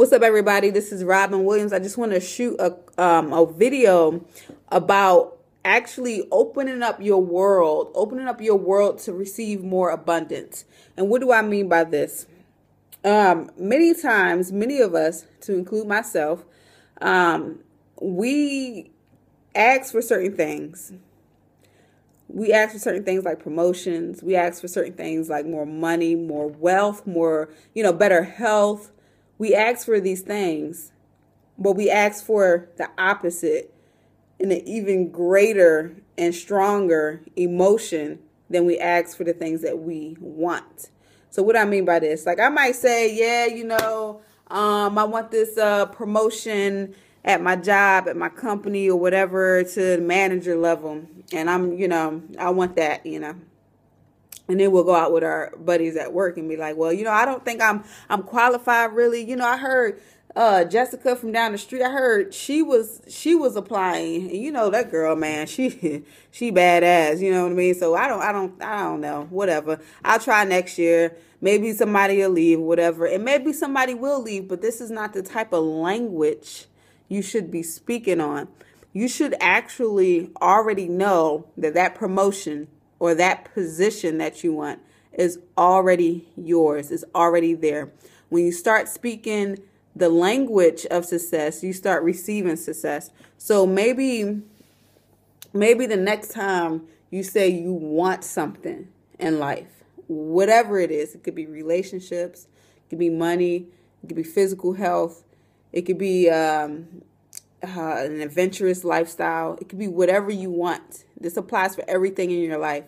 What's up, everybody? This is Robin Williams. I just want to shoot a um, a video about actually opening up your world, opening up your world to receive more abundance. And what do I mean by this? Um, many times, many of us, to include myself, um, we ask for certain things. We ask for certain things like promotions. We ask for certain things like more money, more wealth, more, you know, better health we ask for these things, but we ask for the opposite in an even greater and stronger emotion than we ask for the things that we want. So what I mean by this, like I might say, yeah, you know, um, I want this uh, promotion at my job, at my company or whatever to manager level. And I'm, you know, I want that, you know and then we'll go out with our buddies at work and be like, well, you know, I don't think I'm I'm qualified really. You know, I heard uh Jessica from down the street. I heard she was she was applying. And you know that girl, man, she she badass, you know what I mean? So I don't I don't I don't know. Whatever. I'll try next year. Maybe somebody will leave, whatever. And maybe somebody will leave, but this is not the type of language you should be speaking on. You should actually already know that that promotion or that position that you want is already yours, is already there. When you start speaking the language of success, you start receiving success. So maybe maybe the next time you say you want something in life, whatever it is, it could be relationships, it could be money, it could be physical health, it could be um, uh, an adventurous lifestyle, it could be whatever you want. This applies for everything in your life.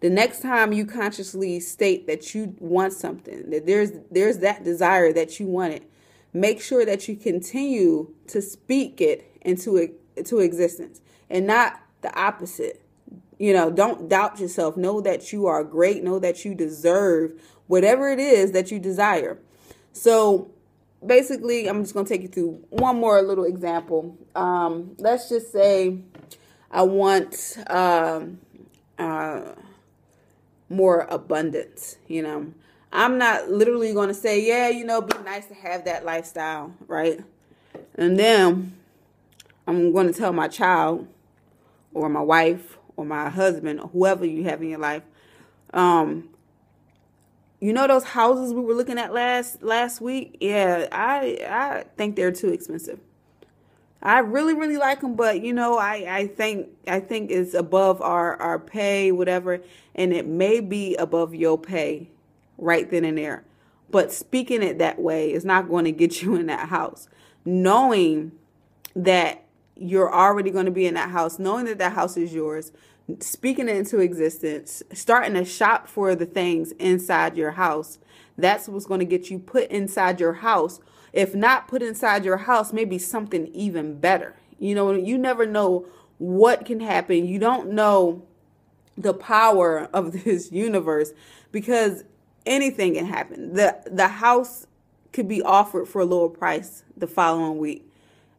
The next time you consciously state that you want something, that there's there's that desire that you want it, make sure that you continue to speak it into into existence and not the opposite. You know, don't doubt yourself. Know that you are great. Know that you deserve whatever it is that you desire. So basically, I'm just going to take you through one more little example. Um, let's just say I want um, uh, more abundance, you know. I'm not literally going to say, yeah, you know, be nice to have that lifestyle, right? And then I'm going to tell my child or my wife or my husband or whoever you have in your life, um, you know those houses we were looking at last last week? Yeah, I I think they're too expensive. I really, really like them, but you know, I, I think I think it's above our, our pay, whatever, and it may be above your pay right then and there. But speaking it that way is not going to get you in that house. Knowing that you're already going to be in that house, knowing that that house is yours, speaking it into existence, starting to shop for the things inside your house, that's what's going to get you put inside your house if not put inside your house, maybe something even better. You know, you never know what can happen. You don't know the power of this universe because anything can happen. The the house could be offered for a lower price the following week.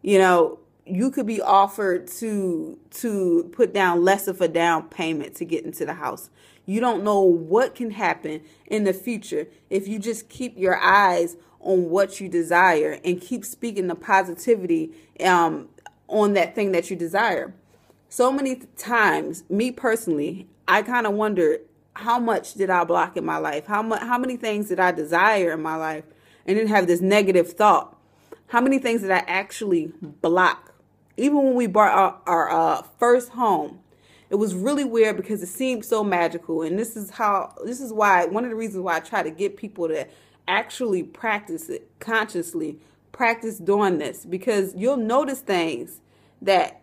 You know, you could be offered to to put down less of a down payment to get into the house. You don't know what can happen in the future if you just keep your eyes on what you desire and keep speaking the positivity um, on that thing that you desire. So many times, me personally, I kind of wonder how much did I block in my life? How much? How many things did I desire in my life and then have this negative thought? How many things did I actually block? Even when we bought our, our uh, first home, it was really weird because it seemed so magical. And this is how. This is why one of the reasons why I try to get people to actually practice it consciously. Practice doing this because you'll notice things that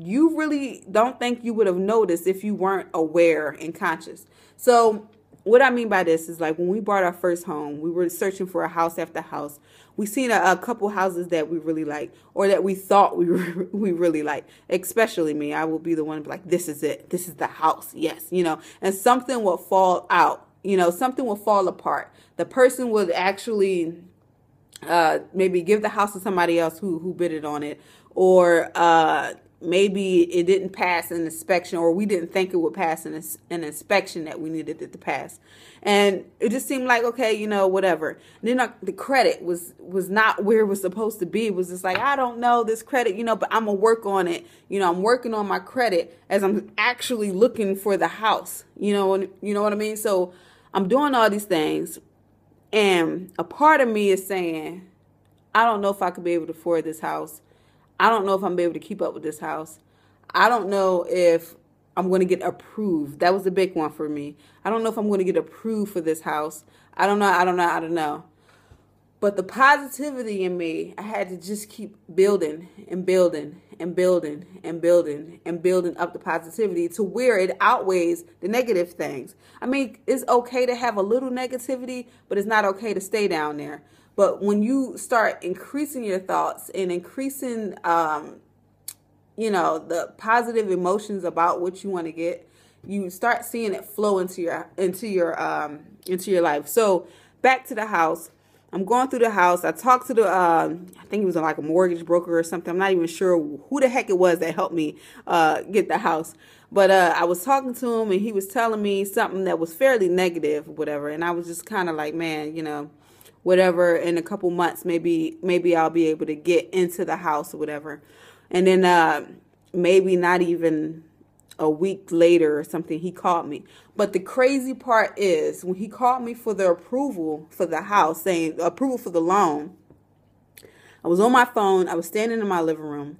you really don't think you would have noticed if you weren't aware and conscious. So, what I mean by this is like when we bought our first home, we were searching for a house after house. We seen a, a couple houses that we really like, or that we thought we were, we really like. Especially me, I will be the one like, "This is it. This is the house." Yes, you know, and something will fall out you know, something will fall apart. The person would actually uh, maybe give the house to somebody else who who bid it on it, or uh, maybe it didn't pass an inspection or we didn't think it would pass an, an inspection that we needed it to pass. And it just seemed like okay you know whatever. And then uh, the credit was was not where it was supposed to be. It was just like i don't know this credit you know but i'm gonna work on it. You know i'm working on my credit as i'm actually looking for the house. You know and you know what i mean? So i'm doing all these things and a part of me is saying i don't know if i could be able to afford this house I don't know if I'm gonna be able to keep up with this house. I don't know if I'm going to get approved. That was the big one for me. I don't know if I'm going to get approved for this house. I don't know. I don't know. I don't know. But the positivity in me, I had to just keep building and building and building and building and building up the positivity to where it outweighs the negative things. I mean, it's okay to have a little negativity, but it's not okay to stay down there. But when you start increasing your thoughts and increasing, um, you know, the positive emotions about what you want to get, you start seeing it flow into your into your um, into your life. So back to the house. I'm going through the house. I talked to the, uh, I think it was like a mortgage broker or something. I'm not even sure who the heck it was that helped me uh, get the house. But uh, I was talking to him and he was telling me something that was fairly negative, whatever. And I was just kind of like, man, you know, whatever in a couple months maybe maybe I'll be able to get into the house or whatever. And then uh maybe not even a week later or something he called me. But the crazy part is when he called me for the approval for the house saying approval for the loan. I was on my phone, I was standing in my living room.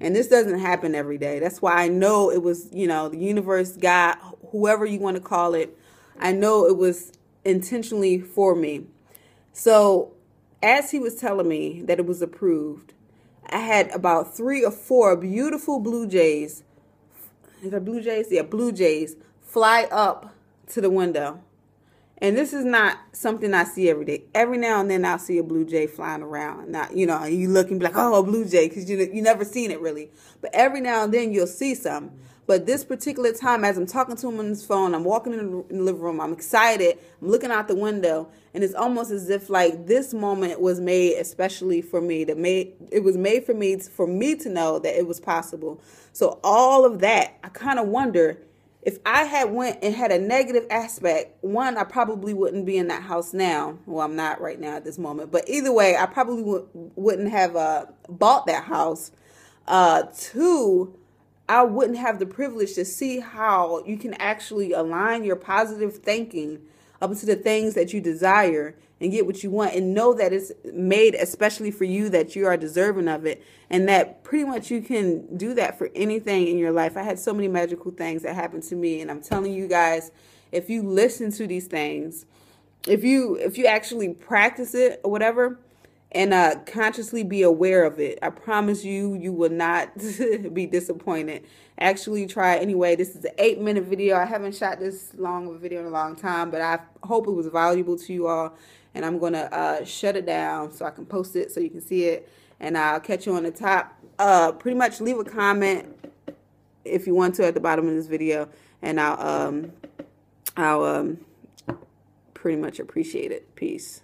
And this doesn't happen every day. That's why I know it was, you know, the universe, God, whoever you want to call it. I know it was intentionally for me. So, as he was telling me that it was approved, I had about three or four beautiful blue jays. Is that blue jays? Yeah, blue jays fly up to the window. And this is not something I see every day. Every now and then I'll see a blue jay flying around. Now, you know, you look and be like, oh, a blue jay, because you, you never seen it really. But every now and then you'll see some. But this particular time, as I'm talking to him on his phone, I'm walking in the living room, I'm excited, I'm looking out the window, and it's almost as if like this moment was made especially for me. That made it was made for me for me to know that it was possible. So all of that, I kind of wonder if I had went and had a negative aspect, one, I probably wouldn't be in that house now. Well, I'm not right now at this moment, but either way, I probably w- wouldn't have uh, bought that house. Uh, two, I wouldn't have the privilege to see how you can actually align your positive thinking up to the things that you desire and get what you want and know that it's made especially for you that you are deserving of it and that pretty much you can do that for anything in your life. I had so many magical things that happened to me and I'm telling you guys if you listen to these things, if you if you actually practice it or whatever, and uh, consciously be aware of it. I promise you, you will not be disappointed. Actually, try anyway. This is an eight minute video. I haven't shot this long of a video in a long time, but I hope it was valuable to you all. And I'm going to uh, shut it down so I can post it so you can see it. And I'll catch you on the top. Uh, pretty much leave a comment if you want to at the bottom of this video. And I'll, um, I'll um, pretty much appreciate it. Peace.